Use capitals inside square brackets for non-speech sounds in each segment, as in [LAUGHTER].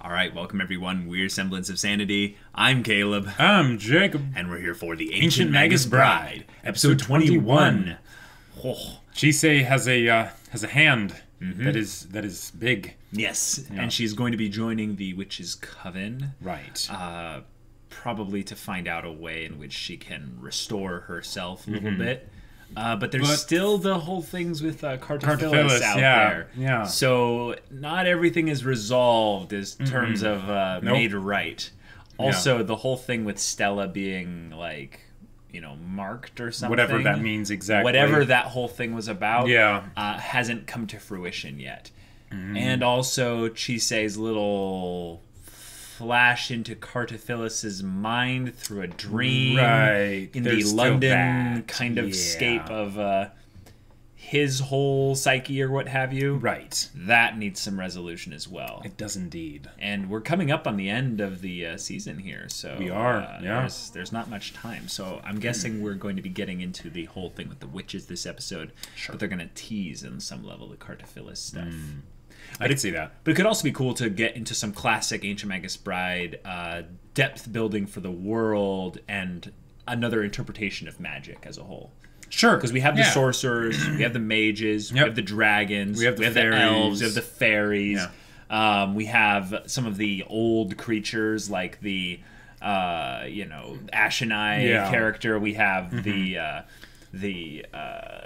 All right, welcome everyone. We're Semblance of Sanity. I'm Caleb, I'm Jacob. and we're here for the Ancient, Ancient Magus Magus Bride, episode episode 21. 21. Oh, Chise has a uh, has a hand that is that is big. yes, and she's going to be joining the Witches' Coven, Right. uh, probably to find out a way in which she can restore herself a little bit. Uh, but there's. But- still the whole things with uh, Cartaphilus, out yeah, there. yeah. So not everything is resolved in terms of uh, Nope. made right. Also, the whole thing with Stella being like, you know, marked or something. Whatever that means exactly. Whatever that whole thing was about, Yeah. uh, hasn't come to fruition yet. Mm-hmm. And also, Chise's little flash into Cartaphilus's mind through a dream, Right. In There's the London kind of Yeah. scape of uh, his whole psyche or what have you. Right. That needs some resolution as well. It does indeed. And we're coming up on the end of the uh, season here, so We are, uh, yeah. There's, there's not much time, so I'm guessing we're going to be getting into the whole thing with the witches this episode. Sure. But they're going to tease in some level the Cartaphilus stuff. I did see that. But it could also be cool to get into some classic Ancient Magus Bride uh, depth building for the world and another interpretation of magic as a whole. Sure. Because we have the sorcerers, we have the mages, we have the dragons, We have the elves, fairies. we have the fairies. Um, we have some of the old creatures like the, uh, you know, Ashen Eye Yeah. Mm-hmm. character. We have the uh, the uh,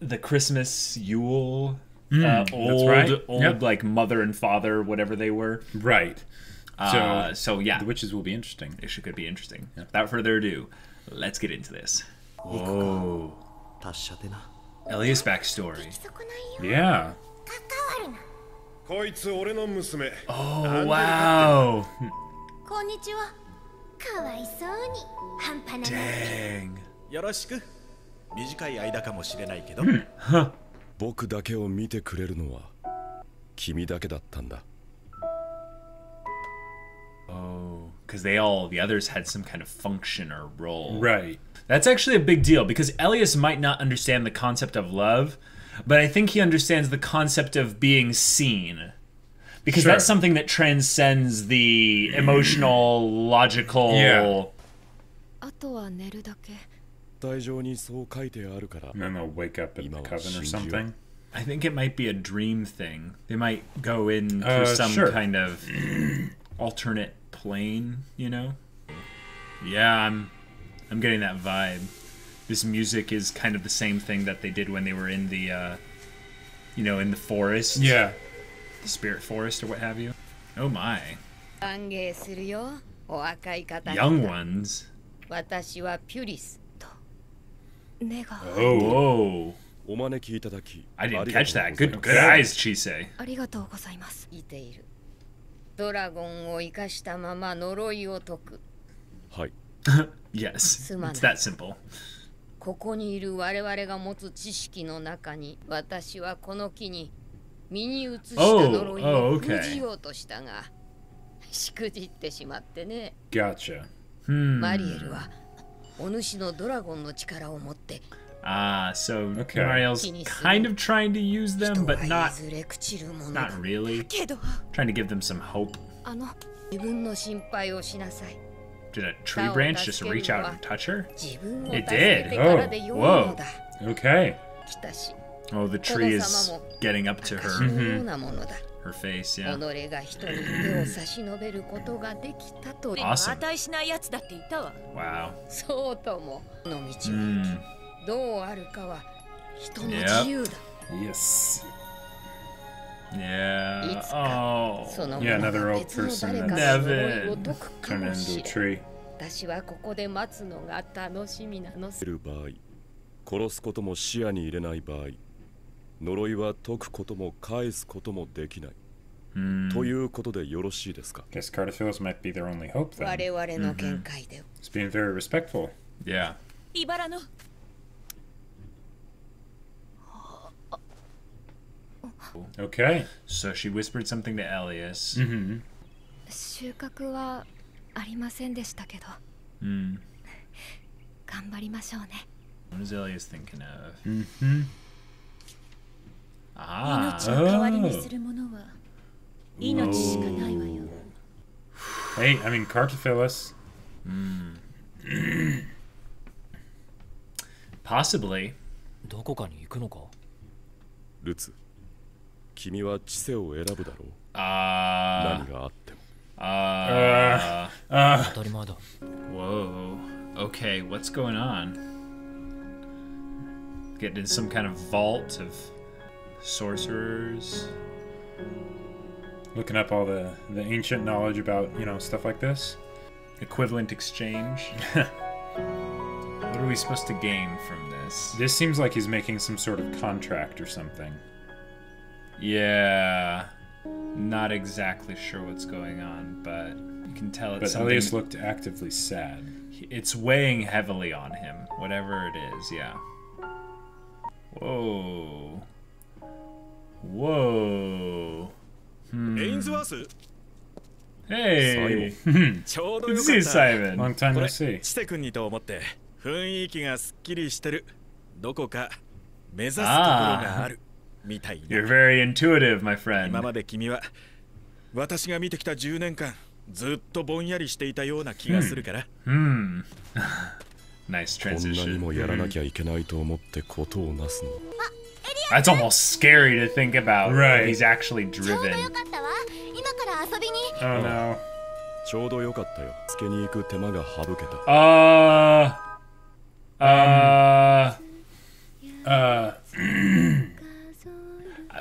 the Christmas Yule. uh, old, Mm, right. old Yep. like mother and father, whatever they were. Right. So Uh, so yeah, the witches will be interesting. it should could be interesting. Without further ado, let's get into this. Whoa, 達者でな Elias backstory. そこないよ Yeah. 関わるなこいつ俺の娘 Oh wow, こんにちはかわいそうに半端な dang. よろしく短い間かもしれないけど、 僕だけを見てくれるのは君だけだったんだ Oh, because they all the others had some kind of function or role. Right. That's actually a big deal because Elias might not understand the concept of love, but I think he understands the concept of being seen. Because Sure. that's something that transcends the emotional, logical. Yeah. あとは寝るだけ台上にそう書いてあるから And then they'll wake up in the Email coven or Shinju. something. I think it might be a dream thing. They might go into Uh, some sure. kind of [CLEARS THROAT] alternate plane, you know? Yeah, I'm I'm getting that vibe. This music is kind of the same thing that they did when they were in the uh you know, in the forest. Yeah. The spirit forest or what have you. Oh my. 歓迎するよお若い方 Young ones. 私はピュリスと目が Oh. Whoa. お招きいただき I あ didn't りが catch とう that. ござい Good ます good eyes, Chise. ありがとうございますいているドラゴンを生かしたまま呪いを解くはい Yes. Sumana. It's that simple. ここにいる我々が持つ知識の中に私はこの木に身に移した呪い Oh, を oh, okay. 封じようとしたが、しくじってしまってね Gotcha. マリエルは Ah, so okay. Mariel's kind of trying to use them, but not, not really. Trying to give them some hope. Did a tree branch just reach out and touch her? It did. Oh, whoa. Okay. Oh, the tree is getting up to her. Mm -hmm. her face. Yeah. 己が人に手を差し伸べることができたと Awesome. 値しないやつだって言ったわ Wow. そうともこの道は Mm. どうあるかは人の Yep. 自由だ Yes. Yeah. It's got- Oh. その Yeah, 者 another が old 別の person 誰 that's かの呪いを解くか Turned も into し a れん tree. 私はここで待つのが楽しみなのいる場合殺すことも視野に入れない場合 呪いは解くことも返すこともできない、ということでよろしいですか Guess Cartaphilus might be their only hope 我 then. 々の見解で It's being very respectful. Yeah. 茨の Okay. So she whispered something to Elias. Mm-hmm. 収穫はありませんでしたけど Mm. 頑張りましょうね What is Elias thinking of? Mm-hmm. Ah. Hey, I mean Cartaphilus. Hmm. Possibly. どこかに行くのか？ルツ君は知性を選ぶだろう。ああ何があっても。ああ当たり前だ。Uh. [LAUGHS] Whoa. Okay what's going on? Getting in some kind of vault of sorcerers. Looking up all the, the ancient knowledge about, you know, stuff like this. Equivalent exchange. [LAUGHS] what are we supposed to gain from this? This seems like he's making some sort of contract or something. Yeah. Not exactly sure what's going on, but you can tell it's But something. Elias looked actively sad. It's weighing heavily on him, whatever it is, yeah. Whoa. Whoa. エインズワース Hey. ちょうど Good よ to か see っ you, た Simon. Long time こ no れ see. チテ君にと思って雰囲気がすっきりしてるどこか目指すところがあるみたいな You're very intuitive, my 今 friend. まで君は私が見てきた10年間ずっとぼんやりしていたような気がするから、Hmm. [LAUGHS] nice こんなに.もやらなきゃいけないと思ってことをなすの That's almost scary to think about. Right. He's actually driven. Oh, oh no. ちょうどよかったよ。つけに行く手間が省けた。ああ。ああ。ああ。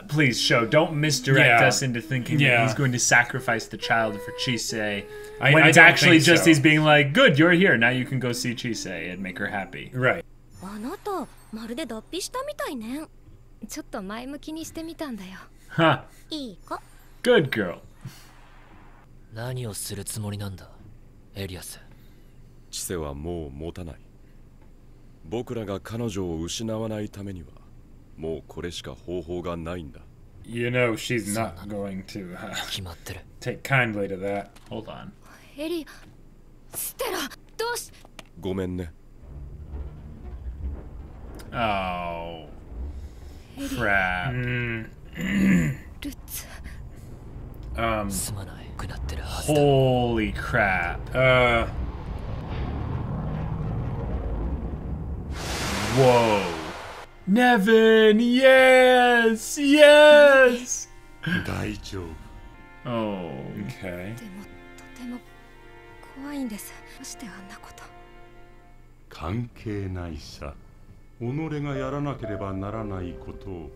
please uh, uh, uh, [CLEARS THROAT] show don't misdirect yeah. us into thinking yeah. that he's going to sacrifice the child for Chise I, when I it's actually just so. he's being like good you're here now you can go see Chise and make her happy right ちょっと前向きにしてみたんだよ Huh? いい子 Good girl. 何をするつもりなんだ？エリアス知性はもう持たない僕らが彼女を失わないためにはもうこれしか方法がないんだ You know she's not going to uh, 決まってる take kindly to that. Hold on. エリステラどうしごめんね Oh. Crap. ルツ Um, すまないくなってるはずだ Holy crap. uh, Whoa. Nevin, yes, yes. [LAUGHS] 大丈夫 Oh. okay. でもとても怖いんですどうしてあんなこと関係ないさ 己がやらなければならないことを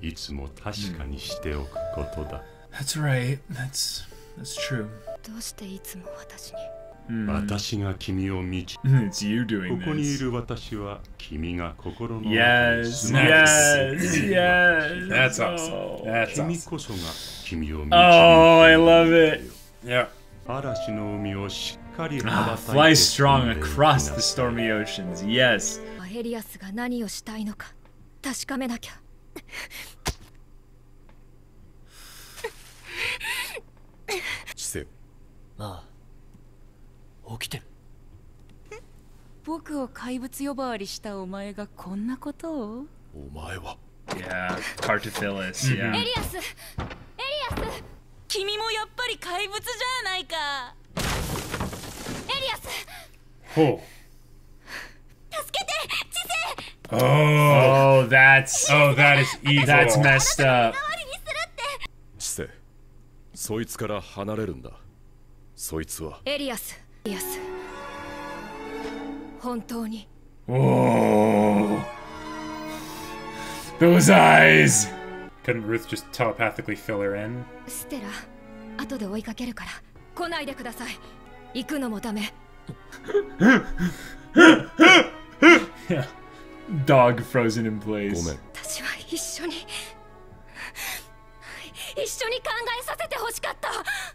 いつも確かにしておくことだ、 That's right. That's that's true. どうしていつも私に Mm. 私が君を導 It's you こ doing こにい this. る私は君が心の中に Yes, 住まい yes, yes. That's awesome. Oh. That's 君 awesome. こそが君を導い Oh, I ている love it. Yeah. 嵐の海をしっかり Ah, 羽ばたいて fly strong 飛んでいき across な the さい stormy oceans. Yes. エリアスが何をしたいのか確かめなきゃ知性ああ起きてる僕を怪物呼ばわりしたお前がこんなことを？お前は Yeah. Cartophilus. Yeah. エリアスエリアス君もやっぱり怪物じゃないかエリアス Oh. 助けて知性 Oh. Oh, that's Oh, that is evil. that's messed up. 知性そいつから離れるんだそいつはエリアスエリアス本当に Oh. Those eyes. Couldn't Ruth just telepathically fill her in? ステラ後で追いかけるから来ないでください行くのもダメ [LAUGHS] Dog frozen in place. ごめん私は一緒に一緒に考えさせてほしかった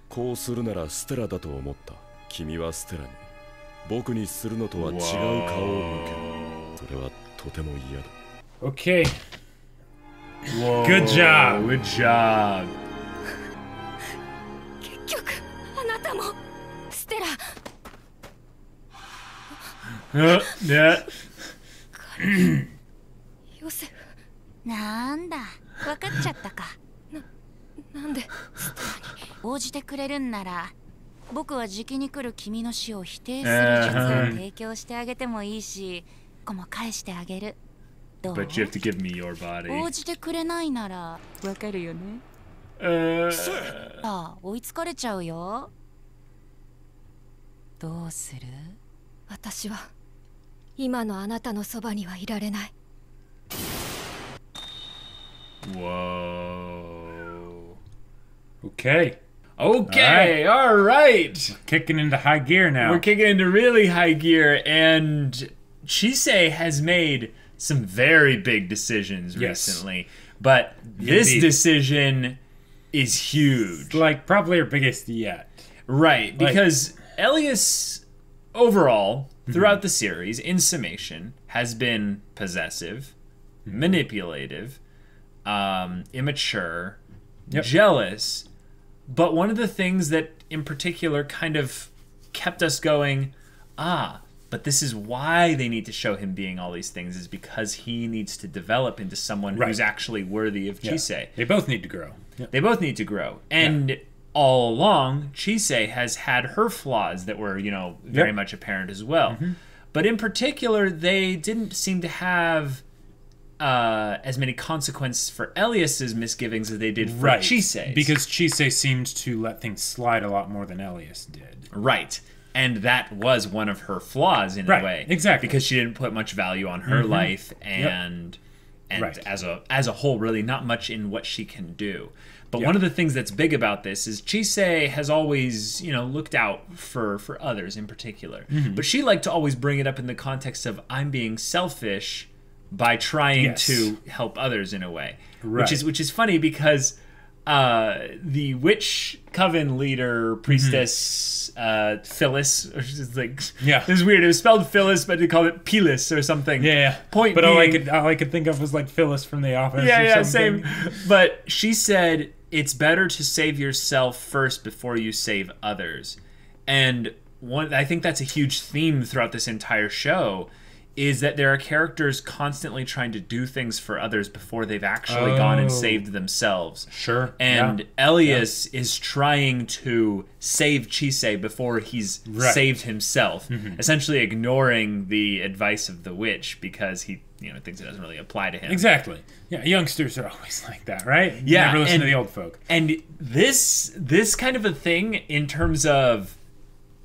こうするならステラだと思った君はステラに僕にするのとは違う顔を向けるそれはとても嫌だ Okay. Whoa. Good job. Good job. 結局あなたもステラ Uh, yeah. ヨセフ。なんだ。分かっちゃったか。なんで？応じてくれるんなら僕はじきに来る君の死を否定する術を提供してあげてもいいしこも返してあげる。どう？But you have to give me your body. 応じてくれないなら。わかるよね。Uh, ああ追いつかれちゃうよ。どうする？私は今のあなたのそばにはいられない whoa. Okay. Okay, all right. Kicking into high gear now. We're kicking into really high gear, and Chise has made some very big decisions Yes. recently. But this Indeed. decision is huge. like probably our biggest yet. Right, Like- because Elias, overall, throughout the series, in summation, has been possessive, manipulative, um, immature, Yep. jealous. But one of the things that, in particular, kind of kept us going, ah, but this is why they need to show him being all these things, is because he needs to develop into someone Right. who's actually worthy of Yeah. They both need to grow. They both need to grow. And all along, Chise has had her flaws that were, you know, very Yep. much apparent as well. Mm-hmm. But in particular, they didn't seem to have uh, as many consequences for Elias's misgivings as they did for Right. Chise's. Because Chise seemed to let things slide a lot more than Elias did. Right. And that was one of her flaws in Right, a way. exactly. Because she didn't put much value on her Mhm. life and and Right. as a as a whole really not much in what she can do. But Yeah. one of the things that's big about this is Chise has always, you know, looked out for for others in particular. Mhm. But she liked to always bring it up in the context of I'm being selfish by trying Yes. to help others in a way. Right. Which is which is funny because uh, the witch coven leader priestess uh, Phyllis, or she's like Mm-hmm. Yeah. it was weird. It was spelled Phyllis, but they called it Pelis or something. Yeah, yeah. Point but all I could all I could think of was like Phyllis from The Office. yeah, or yeah, something. same. But she said it's better to save yourself first before you save others. And one I think that's a huge theme throughout this entire show is that there are characters constantly trying to do things for others before they've actually gone and Oh. saved themselves. Sure. And yeah. Elias is trying to save Chise before he's Right. Mm-hmm. saved himself, essentially ignoring the advice of the witch because he, you know, thinks it doesn't really apply to him. Exactly. Yeah, youngsters are [LAUGHS] always like that, right? Yeah, Never listen and- to the old folk. And this this kind of a thing in terms of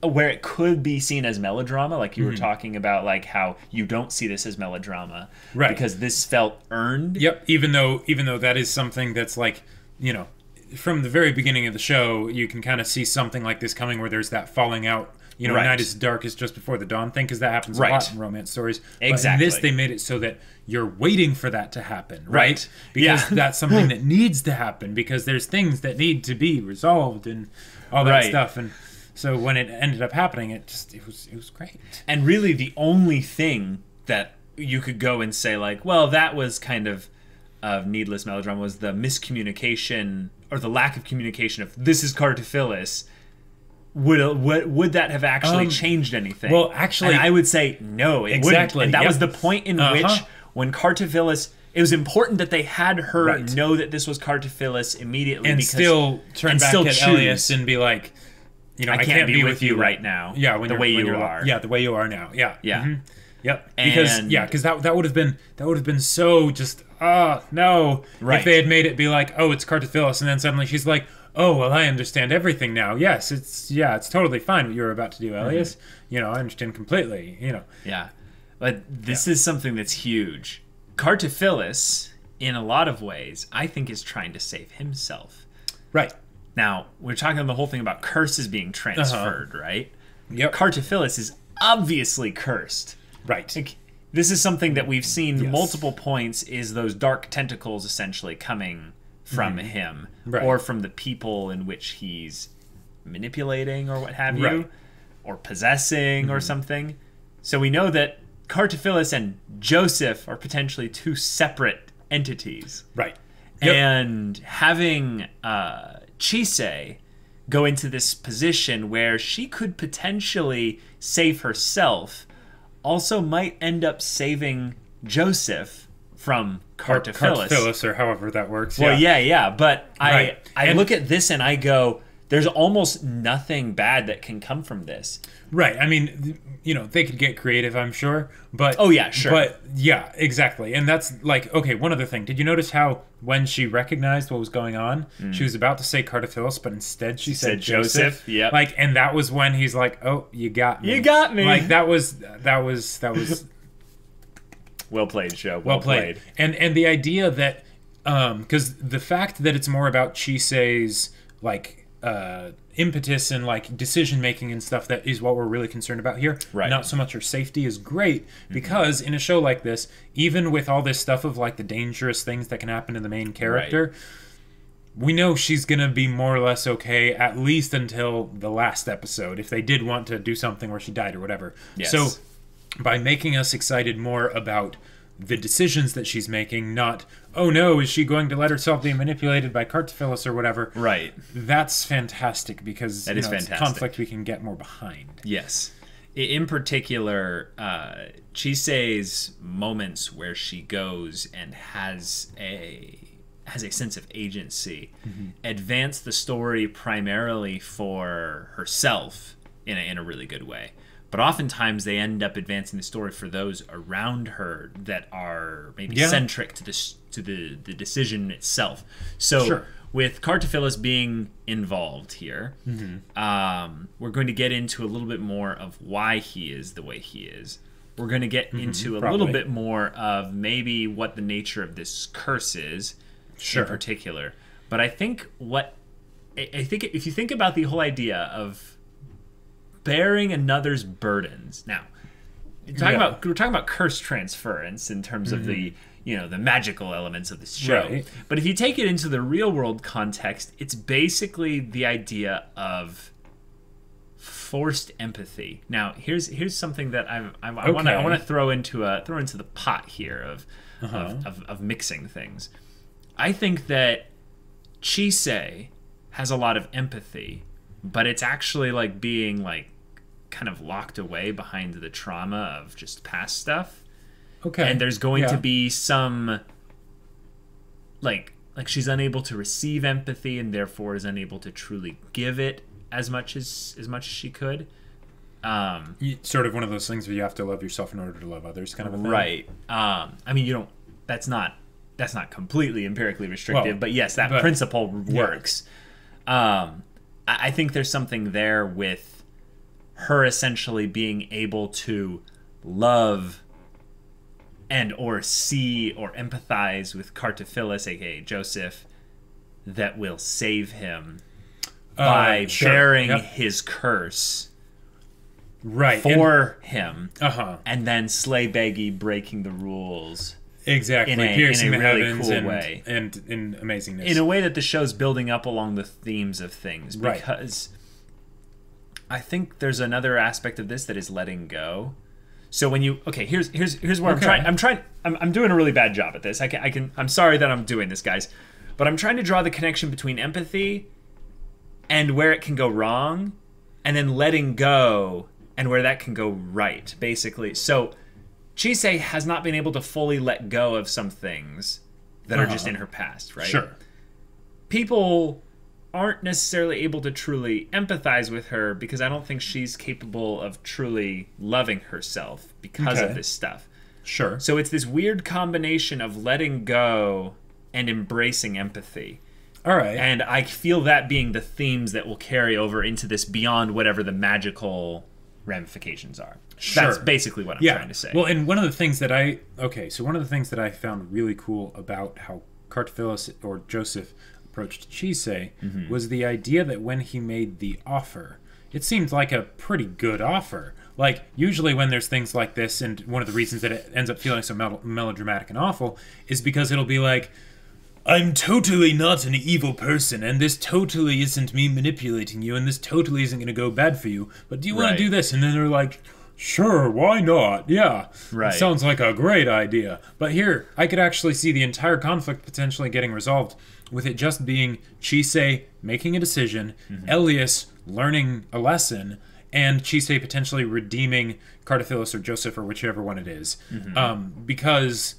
where it could be seen as melodrama, like you were Mhm. talking about, like how you don't see this as melodrama, Right. Because this felt earned. Yep. Even though even though that is something that's like, you know, from the very beginning of the show, you can kind of see something like this coming where there's that falling out. You know, Right. night is darkest just before the dawn thing, because that happens Right. a lot in romance stories. But Exactly. in this, they made it so that you're waiting for that to happen, right? Right. Because Yeah. [LAUGHS] that's something [LAUGHS] that needs to happen because there's things that need to be resolved and all that stuff. And so when it ended up happening, it just it was it was great. And really, the only thing that you could go and say, like, well, that was kind of of needless melodrama was the miscommunication or the lack of communication of this is Cartaphilus. Would, would would that have actually Um, changed anything? well, actually- And I would say no. It Exactly, wouldn't. And that yep. was the point in Uh-huh. which when Cartaphilus, it was important that they had her Right. know that this was Cartaphilus immediately and because, still turn and back still at choose. Elias and be like, you know, I I, can't be with you right now, Yeah, when the way when you you're- Yeah, the way you are now. Yeah. Yeah. mhm. Yep. Because And- yeah, because that that would have been that would have been so just ah no Right. if they had made it be like oh it's Cartaphilus and then suddenly she's like oh well I understand everything now yes it's yeah it's totally fine what you were about to do Elias you know I understand completely you know Yeah. But this is something that's huge. Cartaphilus, in a lot of ways, I think is trying to save himself. right Now, we're talking the whole thing about curses being transferred, right? Uh-huh. Yep. Cartaphilus is obviously cursed. right Like, this is something that we've seen Yes. multiple points is those dark tentacles essentially coming from him Mm-hmm. Right. or from the people in which he's manipulating or what have you Right. Mm-hmm. or possessing or something. So we know that Cartaphilus and Joseph are potentially two separate entities. right Yep. And having uh, Chise go into this position where she could potentially save herself, also might end up saving Joseph from Car- Cartaphilus. Cartaphilus or however that works Well, yeah, yeah, but I I And- look at this and I go, there's almost nothing bad that can come from this. Right. I mean, you know, they could get creative, I'm sure. But Oh, yeah, sure. But yeah, exactly. And that's like okay. One other thing. Did you notice how when she recognized what was going on, she was about to say Cartaphilus, but instead she, said, Mm. said Joseph, Joseph. yep. Like, and that was when he's like, "Oh, you got me. You got me." Like that was that was that was [LAUGHS] Well played, show. well played. And and the idea that um because the fact that it's more about Chise's like uh impetus and like decision making and stuff that is what we're really concerned about here. Right. Not so much her safety is great because in a show like this, even with all this stuff of like the dangerous things that can happen to the main character, we know she's gonna be more or less okay at least until the last episode if they did want to do something where she died or whatever. Yes. So by making us excited more about the decisions that she's making, not oh no, is she going to let herself be manipulated by Cartaphilus or whatever? Right. That's fantastic because That you is know, it's fantastic. conflict we can get more behind. Yes. In particular, uh, Chise's moments where she goes and has a has a sense of agency advance the story primarily for herself in a, in a really good way. But oftentimes they end up advancing the story for those around her that are maybe Yeah. centric to this to the the decision itself. So Sure. with Cartaphilus being involved here, um, we're going to get into a little bit more of why he is the way he is. We're going to get into a little bit more of maybe what the nature of this curse is Sure. in particular. But I think what I I think if you think about the whole idea of bearing another's burdens. Now, talking Yeah. about we're talking about curse transference in terms of the you know the magical elements of this show. Right. But if you take it into the real world context, it's basically the idea of forced empathy. Now, here's here's something that I'm, I'm, I want to I want to throw into a throw into the pot here of, Uh-huh. of, of of mixing things. I think that Chise has a lot of empathy, but it's actually like being like kind of locked away behind the trauma of just past stuff. Okay. And there's going to be some like like she's unable to receive empathy and therefore is unable to truly give it as much as as much as she could. Um sort of one of those things where you have to love yourself in order to love others, kind of a thing. Right. Um, I mean, you don't. That's not. That's not completely empirically restrictive, Well, but yes, that but- principle works. Um, I, I think there's something there with her essentially being able to love and or see or empathize with Cartaphilus, aka Joseph, that will save him Uh, by sure. bearing Yep. his curse Right. for him Uh huh. and then Sleigh Beggy breaking the rules Exactly. in a- Piercing in a the really heavens cool and, way. and in amazingness. in a way that the show's building up along the themes of things Right. I think there's another aspect of this that is letting go. So when you okay, here's here's here's where Okay. I'm trying I'm trying I'm, I'm doing a really bad job at this. I can I can I'm sorry that I'm doing this, guys, but I'm trying to draw the connection between empathy and where it can go wrong, and then letting go and where that can go right, basically. So Chise has not been able to fully let go of some things that are just Uh-huh. in her past, right? Sure. People aren't necessarily able to truly empathize with her because I don't think she's capable of truly loving herself because Okay. of this stuff. Sure. So it's this weird combination of letting go and embracing empathy. All right. And I feel that being the themes that will carry over into this beyond whatever the magical ramifications are. Sure. That's basically what I'm yeah. trying to say. Well, and one of the things that I okay, so one of the things that I found really cool about how Cartaphilus or Joseph approached Chise Mm-hmm. was the idea that when he made the offer, it seemed like a pretty good offer. Like usually when there's things like this, and one of the reasons that it ends up feeling so mel- melodramatic and awful is because it'll be like. I'm totally not an evil person, and this totally isn't me manipulating you, and this totally isn't going to go bad for you. But do you want Right. to do this? And then they're like, sure, why not? Yeah. Right. It sounds like a great idea. But here, I could actually see the entire conflict potentially getting resolved with it just being Chise making a decision, Mm-hmm. Elias learning a lesson, and Chise potentially redeeming Cartaphilus or Joseph or whichever one it is. Mm-hmm. Um, because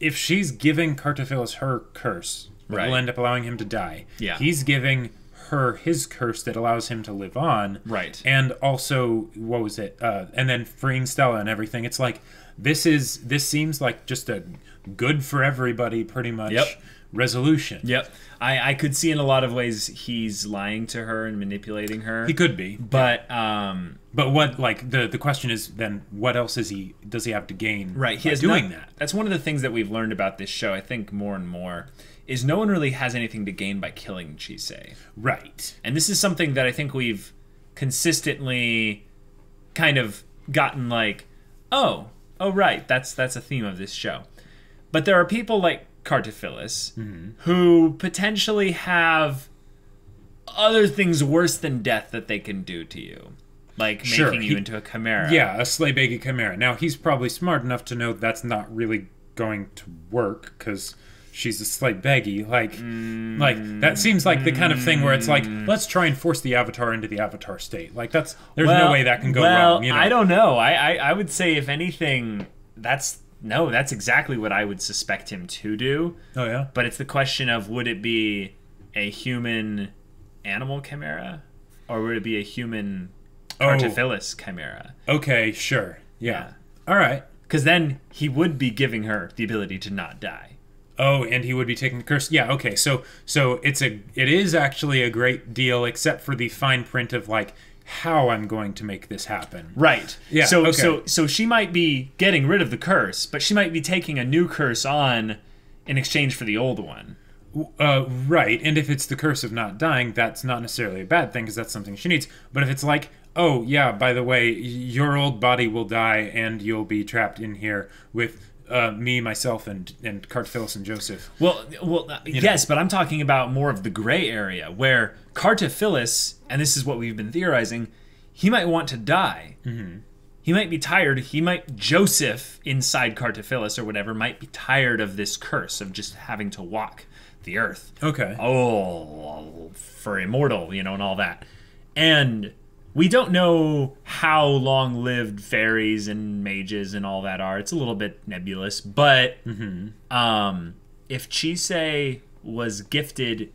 if she's giving Cartaphilus her curse, Right. will end up allowing him to die. Yeah. He's giving her his curse that allows him to live on. Right. And also, what was it? Uh, and then freeing Stella and everything. It's like this is this seems like just a good for everybody, pretty much. Yep. Resolution. Yep. I, I could see in a lot of ways he's lying to her and manipulating her. He could be, But um But what like the the question is then what else is he does he have to gain right, he by has doing not- that? That's one of the things that we've learned about this show, I think more and more, is no one really has anything to gain by killing Chise. Right. And this is something that I think we've consistently kind of gotten like, oh, oh right, that's that's a theme of this show. But there are people like Cartaphilus Mm-hmm. who potentially have other things worse than death that they can do to you. Like Sure, making you into a chimera. Yeah, a Sleigh Beggy chimera. Now he's probably smart enough to know that's not really going to work because she's a Sleigh Beggy. Like, like that seems like the kind of thing where it's like, let's try and force the avatar into the avatar state. Like that's there's no way that can go well, wrong. You know? I don't know. I, I I would say if anything, that's no, that's exactly what I would suspect him to do. Oh yeah. But it's the question of would it be a human animal chimera, or would it be a human Oh. Chimera? Okay, sure. Yeah. All right. Because then he would be giving her the ability to not die. Oh, and he would be taking the curse. Yeah, okay. So so it's a it is actually a great deal except for the fine print of like how I'm going to make this happen. Right. Yeah, So okay. so so she might be getting rid of the curse, but she might be taking a new curse on in exchange for the old one. Uh, right, and if it's the curse of not dying, that's not necessarily a bad thing because that's something she needs. But if it's like, oh yeah, by the way, your old body will die and you'll be trapped in here with uh, me, myself, and and Cartaphilus and Joseph. Well, well, uh, yes, but I'm talking about more of the gray area where Cartaphilus, and this is what we've been theorizing, he might want to die. Mm-hmm. He might be tired. He might Joseph inside Cartaphilus or whatever might be tired of this curse of just having to walk the earth. Okay. Oh, for immortal, you know, and all that. And we don't know how long lived fairies and mages and all that are. It's a little bit nebulous, but um, if Chise was gifted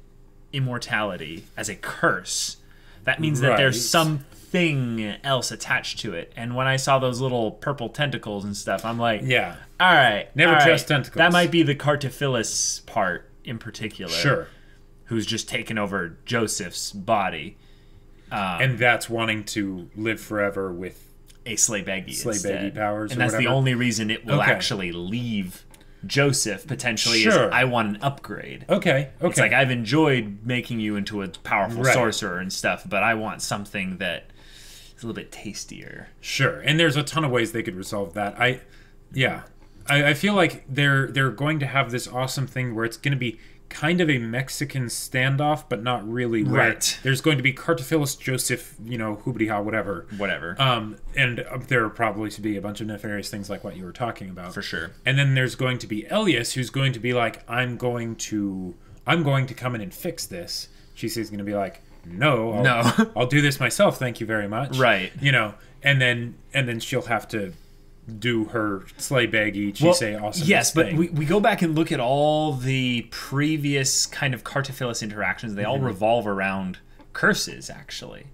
immortality as a curse, that means that there's something else attached to it. And when I saw those little purple tentacles and stuff, I'm like, Yeah. all right, Never all right, trust tentacles. That might be the Cartaphilus part in particular Sure. who's just taken over Joseph's body. Um, And that's wanting to live forever with a Sleigh Beggy, Sleigh instead. powers and that's the only reason it will Okay. actually leave Joseph potentially. Sure. Is I want an upgrade. Okay. Okay. It's like I've enjoyed making you into a powerful Right. sorcerer and stuff, but I want something that is a little bit tastier. Sure, and there's a ton of ways they could resolve that. I, yeah, I, I feel like they're they're going to have this awesome thing where it's going to be kind of a Mexican standoff, but not really. Right. There's going to be Cartaphilus Joseph, you know, hoobity ha, whatever. Whatever. Um, and uh, there will probably to be a bunch of nefarious things like what you were talking about. For sure. And then there's going to be Elias, who's going to be like, I'm going to, I'm going to come in and fix this. Chise's going to be like, No, I'll, No. [LAUGHS] I'll do this myself. Thank you very much. Right. You know, and then and then she'll have to do her Sleigh Beggy Well, Chise awesome. yes, but we, we go back and look at all the previous kind of Cartaphilus interactions. They all Mhm. revolve around curses, actually.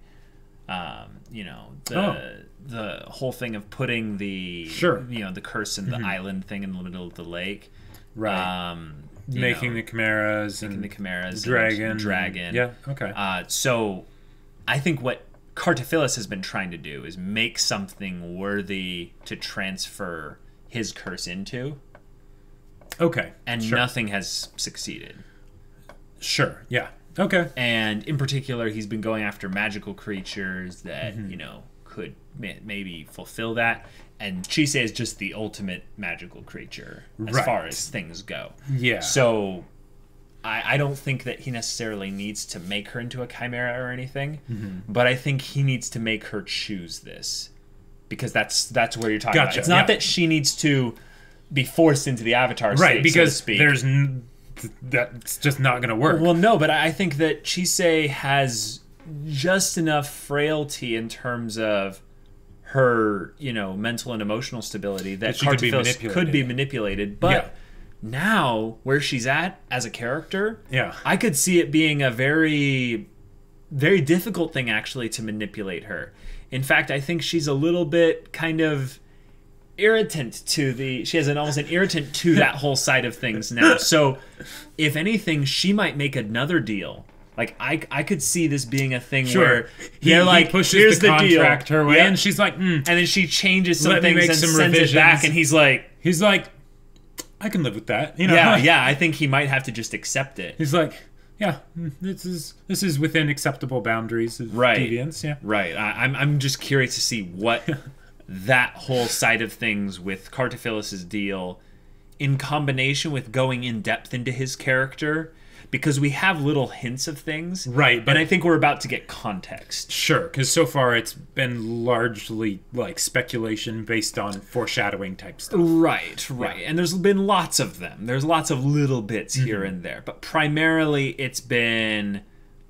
Um, you know, the Oh. the whole thing of putting the Sure. you know, the curse in the Mhm. island thing in the middle of the lake. Right. Um, making know, the chimeras and the chimeras, and dragon, dragon. Yeah. Okay. Uh, so, I think what Cartaphilus has been trying to do is make something worthy to transfer his curse into, okay. and sure. nothing has succeeded. Sure. Yeah. Okay. And in particular, he's been going after magical creatures that Mhm. you know could may- maybe fulfill that. And Chise is just the ultimate magical creature as Right. far as things go. Yeah. So I, I don't think that he necessarily needs to make her into a chimera or anything, Mhm. but I think he needs to make her choose this because that's that's where you're talking Gotcha, about. It's not yeah. that she needs to be forced into the avatar state, right so to because speak. there's n- that's just not going to work. Well, no, but I think that Chise has just enough frailty in terms of her, you know, mental and emotional stability that, That she could be Cartaphilus could be manipulated. manipulated. But Yeah. Now, where she's at as a character, Yeah. I could see it being a very very difficult thing actually to manipulate her. In fact, I think she's a little bit kind of irritant to the she has an almost an irritant to that [LAUGHS] whole side of things now. So if anything, she might make another deal. Like I, I could see this being a thing Sure. where He, they're he like, pushes "Here's the the, deal," contract her way, Yeah. and she's like, mm. and then she changes some things and some sends it back, and he's like, he's like, I can live with that. You know? yeah, [LAUGHS] yeah. I think he might have to just accept it. He's like, yeah, mm, this is this is within acceptable boundaries of Right. deviance. Yeah. Right. I, I'm I'm just curious to see what [LAUGHS] that whole side of things with Cartaphilus's deal, in combination with going in depth into his character, because we have little hints of things. Right, but- and I think we're about to get context. Sure, because so far it's been largely like speculation based on foreshadowing type stuff. Right, right. And there's been lots of them. There's lots of little bits here Mm-hmm. and there, but primarily it's been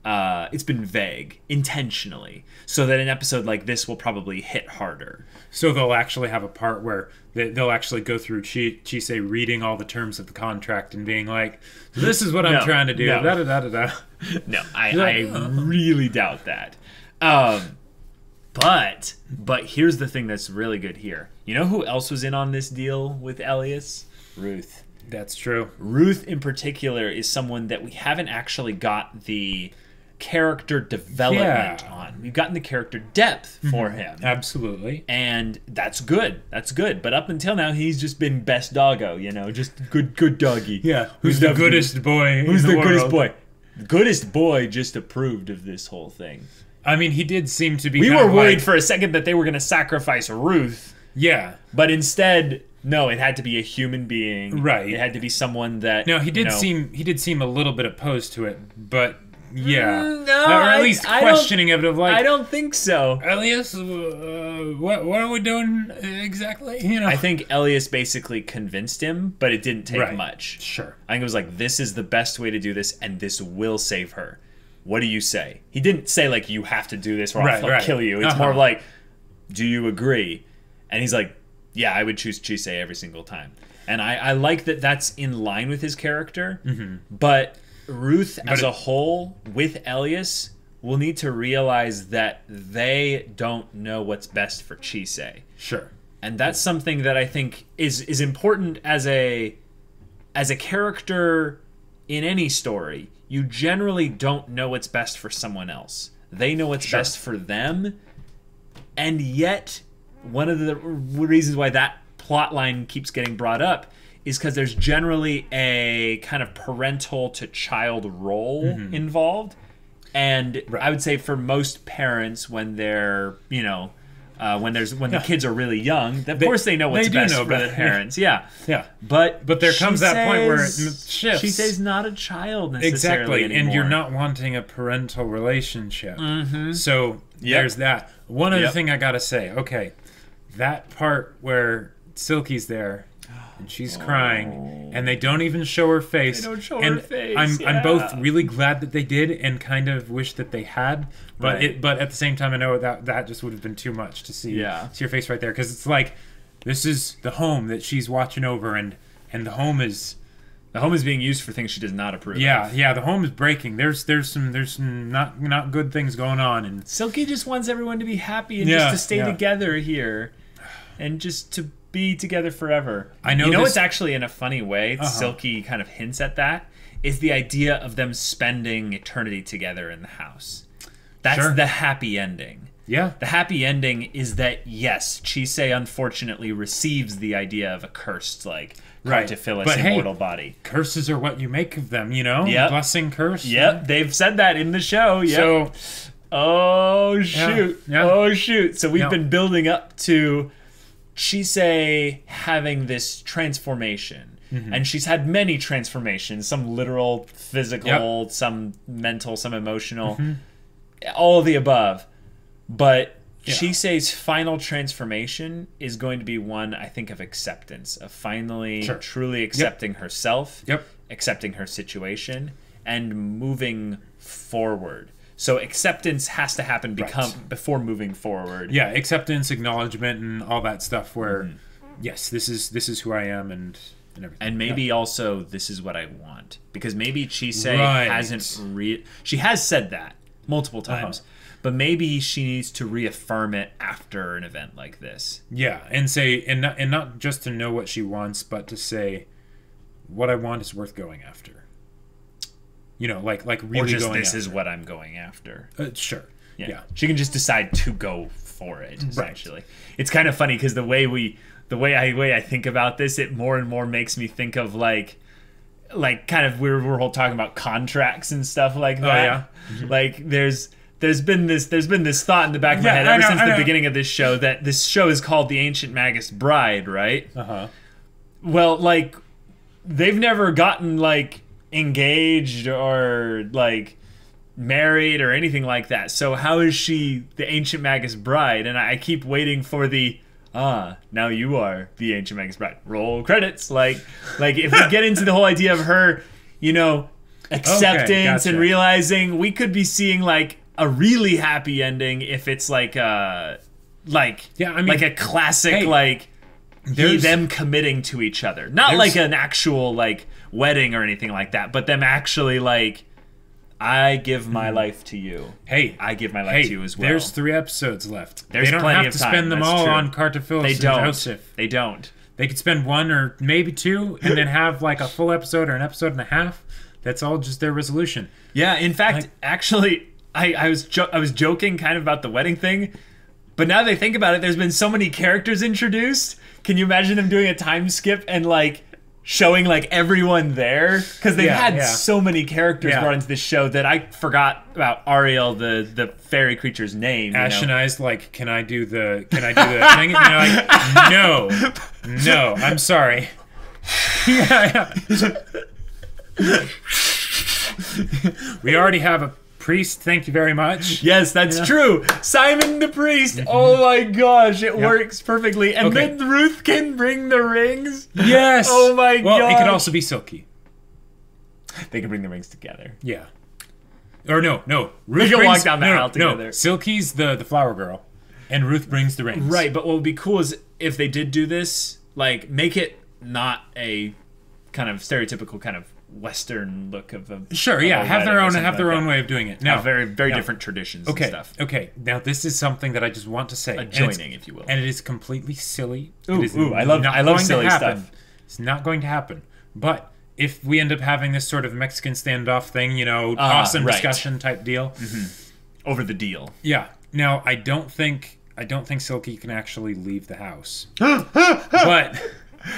uh, it's been vague intentionally, so that an episode like this will probably hit harder. So they'll actually have a part where they, they'll actually go through Chi Chise reading all the terms of the contract and being like, "This is what I'm trying to do." no. Da, da, da. No, I, I really doubt that. Um, but but here's the thing that's really good here. You know who else was in on this deal with Elias? Ruth. That's true. Ruth in particular is someone that we haven't actually got the character development Yeah. on. We've gotten the character depth mm-hmm. for him. Absolutely. And that's good. That's good. But up until now he's just been best doggo, you know, just good good doggy. Yeah. We Who's the you. goodest boy? Who's in the, the, goodest boy? The goodest boy just approved of this whole thing. I mean, he did seem to be. We were worried like- for a second that they were going to sacrifice Ruth, Yeah. but instead, no, it had to be a human being. Right. It had to be someone that. No, he did you know- seem he did seem a little bit opposed to it, but yeah, Mm, no, or at I- least I don't- questioning of it of like, I don't think so. Elias, uh, what what are we doing exactly? You know, I think Elias basically convinced him, but it didn't take Right. much. Sure. I think it was like, this is the best way to do this, and this will save her. What do you say? He didn't say, like, you have to do this or I'll Right, kill you. It's Uh-huh. more of like, do you agree? And he's like, yeah, I would choose Chise every single time. And I, I like that that's in line with his character. But Ruth as it- a whole, with Elias, will need to realize that they don't know what's best for Chise sure. and that's something that I think is is important as a as a character in any story. You generally don't know what's best for someone else. They know what's Sure. best for them, and yet one of the reasons why that plot line keeps getting brought up is because there's generally a kind of parental to child role involved and i would say for most parents when they're you know uh, when there's when Yeah. the kids are really young of They- course they know what's they best know for the [LAUGHS] parents yeah Yeah. but But there comes that point where it shifts. she says not a child necessarily Exactly, and you're not wanting a parental relationship. So Yep. there's that. One other Yep. thing I gotta say. Okay, that part where Silky's there and she's crying, and they don't even show her face. They don't show and her face, I'm I'm both really glad that they did, and kind of wish that they had. But Right. it but at the same time, I know that that just would have been too much to see. Yeah. see your face right there because it's like this is the home that she's watching over, and and the home is. the home is being used for things she does not approve Yeah, of. yeah, the home is breaking. There's there's some there's some not not good things going on and silky just wants everyone to be happy and Yeah, just to stay yeah. together here and just to be together forever I know you know this- it's actually in a funny way Uh-huh. silky kind of hints at that is the idea of them spending eternity together in the house that's Sure. the happy ending yeah. The happy ending is that yes, Chise unfortunately receives the idea of a cursed like Right. Cartaphilus But hey, immortal body. Curses are what you make of them, you know? Yep. Blessing curse. Yep, they've said that in the show. Yep. So oh shoot. yeah. Oh shoot. So we've Yeah. been building up to Chise having this transformation. Mm-hmm. And she's had many transformations, some literal, physical, some mental, some emotional, all of the above. But Mm-hmm. Yeah. Chise's final transformation is going to be one, I think, of acceptance, of finally Sure. truly accepting herself, Yep. accepting her situation, and moving forward. So acceptance has to happen become before moving forward. Yeah, acceptance, acknowledgement and all that stuff where Mm-hmm. yes, this is this is who I am and and everything. And maybe also this is what I want because maybe Chise Right. hasn't re- she has said that multiple times. But maybe she needs to reaffirm it after an event like this. Yeah, and say and not, and not just to know what she wants, but to say what I want is worth going after. You know, like like really or just this after. is what I'm going after. Uh, sure. Yeah. Yeah. She can just decide to go for it, essentially. It's kind of funny because the way we the way I way I think about this, it more and more makes me think of like like kind of we're we're all talking about contracts and stuff like that. Oh, yeah? [LAUGHS] Like there's there's been this there's been this thought in the back of my Yeah, head ever know, since I the know. beginning of this show that this show is called The Ancient Magus Bride, right? Uh huh. Well, like they've never gotten like engaged or like married or anything like that. So how is she the ancient magus bride? And I keep waiting for the ah, now you are the ancient magus bride. Roll credits. Like like if we get into the whole idea of her, you know, acceptance gotcha. and realizing we could be seeing like a really happy ending if it's like uh like Yeah, I mean- like a classic Hey, like he, them committing to each other. Not like an actual like wedding or anything like that, but them actually like I give my mm. life to you. Hey, I give my life hey, to you as well. there's three episodes left. There's they don't have to time, spend them that's all true. on Cartaphilus they and don't. Joseph. They don't. They could spend one or maybe two, and then [LAUGHS] have like a full episode or an episode and a half. That's all just their resolution. Yeah, in fact, Like- actually, I, I was jo- I was joking kind of about the wedding thing, but now I think about it, there's been so many characters introduced. Can you imagine them doing a time skip and like showing like everyone there? Because they've Yeah, had yeah. so many characters Yeah. brought into this show that I forgot about Ariel, the the fairy creature's name. you know? and I's like, can I do the can I do the thing? And you're like, no, no, I'm sorry. [LAUGHS] yeah. [LAUGHS] we already have a priest. Thank you very much. Yes, that's true. Simon the priest. Mm-hmm. Oh my gosh, it works perfectly. And Okay. then Ruth can bring the rings. Yes. Oh my well, it could also be Silky. They can bring the rings together. Yeah. Or no, no. Ruth can walk down the no, aisle No. Silky's the the flower girl, and Ruth brings the rings. Right, but what would be cool is if they did do this, like make it not a kind of stereotypical kind of Western look of a Sure. Yeah. Have their own have their like own that. way of doing it. Now, very very now- different traditions Okay. and stuff. Okay. Now this is something that I just want to say. and it's- joining, if you will. And it is completely silly. Ooh, ooh, I love- I love silly stuff. It's not going to happen. But if we end up having this sort of Mexican standoff thing, you know, Ah, awesome right. discussion type deal. Over the deal. Yeah. Now I don't think I don't think Silky can actually leave the house. [GASPS] but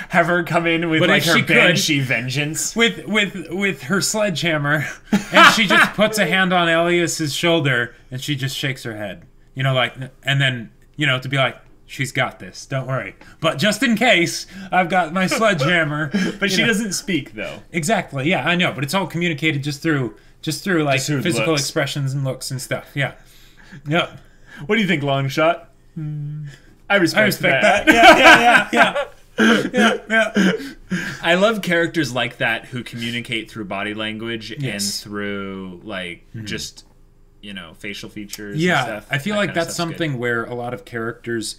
Have her come in with But like her banshee vengeance. with with with her sledgehammer, and she just [LAUGHS] puts a hand on Elias's shoulder, and she just shakes her head. You know, like, and then you know to be like, she's got this. Don't worry. But just in case, I've got my sledgehammer. [LAUGHS] But she know. doesn't speak though. exactly. Yeah, I know. But it's all communicated just through just through like Just through physical looks. expressions and looks and stuff. Yeah. Yep. What do you think, long shot? Hmm. I respect, I respect that. that. Yeah, yeah, yeah, yeah. [LAUGHS] yeah, yeah. I love characters like that who communicate through body language and through like mm-hmm. just you know facial features. and yeah stuff. i feel That like that's stuff's good. something where a lot of characters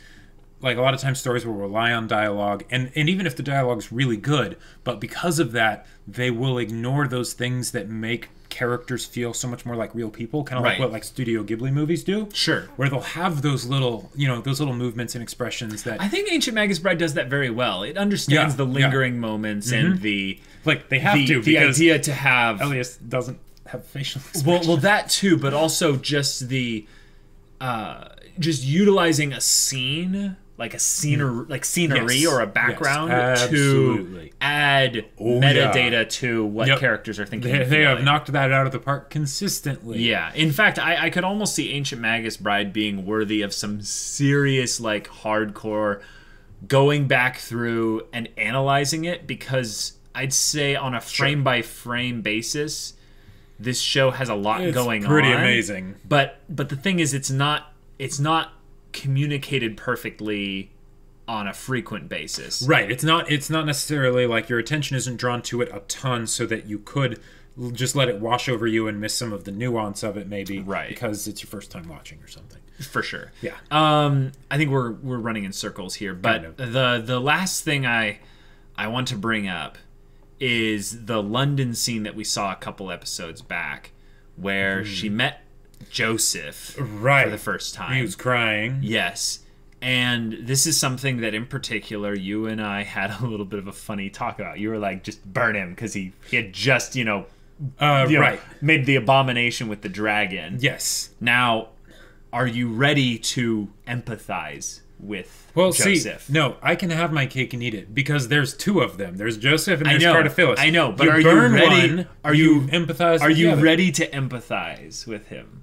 like a lot of times stories will rely on dialogue and and even if the dialogue's really good but because of that they will ignore those things that make characters feel so much more like real people kind of Right. like what like studio ghibli movies do Sure. where they'll have those little you know those little movements and expressions that I think Ancient Magus Bride does that very well. It understands Yeah, the yeah. lingering moments and the like they have the, to the idea to have elias doesn't have facial [LAUGHS] well, expressions. well, that too, but also just the uh, just utilizing a scene, like a scenery, hmm. like scenery Yes. or a Yes, background to add Oh, metadata yeah. to what Yep. characters are thinking. they, they have knocked that out of the park consistently Yeah. In fact, I, I could almost see Ancient Magus Bride being worthy of some serious, like, hardcore going back through and analyzing it because I'd say on a frame by frame basis, this show has a lot It's going pretty on. Pretty amazing. But but the thing is it's not it's not communicated perfectly on a frequent basis. Right. It's not. It's not necessarily like your attention isn't drawn to it a ton, so that you could just let it wash over you and miss some of the nuance of it, maybe. Right. Because it's your first time watching or something. for sure. Yeah. Um, I think we're we're running in circles here, but the the last thing I I want to bring up is the London scene that we saw a couple episodes back, where Mm-hmm. she met Joseph right for the first time. He was crying. Yes. And this is something that in particular you and I had [LAUGHS] a little bit of a funny talk about. You were like, just burn him because he, he had just, you know, Uh, you know, right. made the abomination with the dragon. Yes. Now, are you ready to empathize with Well, Joseph? see, no, I can have my cake and eat it because there's two of them. There's Joseph and there's know, I know, but you are you ready- One, are you, you- empathize? Are you ready to empathize with him?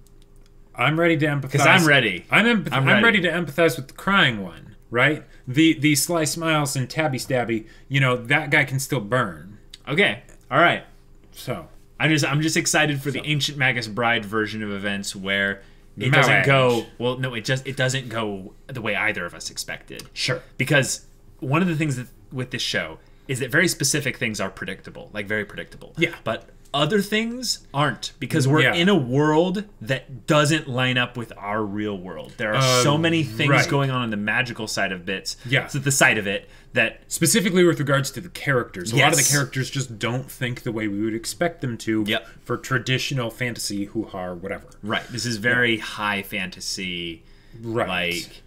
I'm ready to empathize because I'm ready. I'm, empath- I'm I'm, ready. ready. to empathize with the crying one, right? The the sly smiles and tabby stabby. You know that guy can still burn. Okay. All right. So I'm just I'm just excited for the ancient Magus Bride version of events where it doesn't go well. No, it just it doesn't go the way either of us expected. Sure. Because one of the things that with this show is that very specific things are predictable, like very predictable. Yeah. But other things aren't because we're Yeah. in a world that doesn't line up with our real world. There are so Um, many things right. going on in the magical side of bits. Yeah. So the side of it that specifically with regards to the characters, a lot of the characters just don't think the way we would expect them to. Yep. For traditional fantasy, hoo ha, whatever. right. This is very high fantasy. Right. Like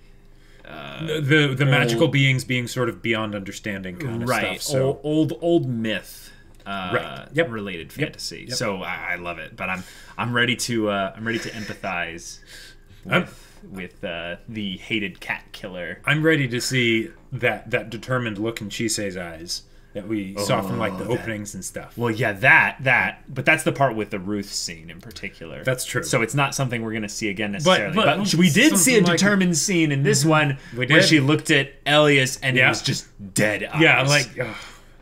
the the, the magical beings being sort of beyond understanding kind of right stuff. So old, old old myth uh, Right. Yep. related fantasy Yep. so I, I love it but i'm i'm ready to uh i'm ready to empathize I'm- with with uh the hated cat killer I'm ready to see that that determined look in Chise's eyes that we saw from like the Oh, that- openings and stuff. well yeah that that but that's the part with the ruth scene in particular That's true. so it's not something we're gonna see again necessarily but but, we did see a something like- determined scene in this one We where she looked at elias and it Yeah. was just dead eyes. yeah, I'm like ugh.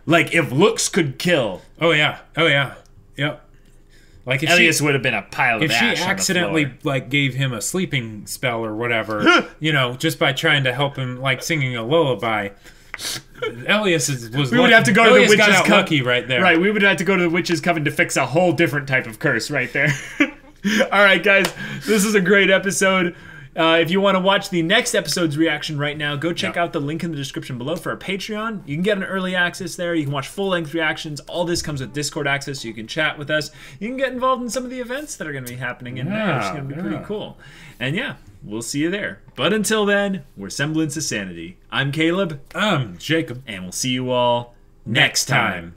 Like if looks could kill oh yeah, oh yeah, yep. Like if elias she, would have been a pile of if she ash the accidentally like gave him a sleeping spell or whatever, you know, just by trying to help him like singing a lullaby. Elias is, was We would luck- have to go to the Elias witch's out co- lucky right there. Right, we would have to go to the witch's coven to fix a whole different type of curse right there. [LAUGHS] All right, guys, this is a great episode. Uh, if you want to watch the next episode's reaction right now, go check Yeah. out the link in the description below for our Patreon. You can get an early access there. You can watch full length reactions. All this comes with Discord access, so you can chat with us. You can get involved in some of the events that are going to be happening in there, which is going to be pretty cool. And yeah, we'll see you there. But until then, we're Semblance of Sanity. I'm Caleb, I'm Jacob. and we'll see you all next time.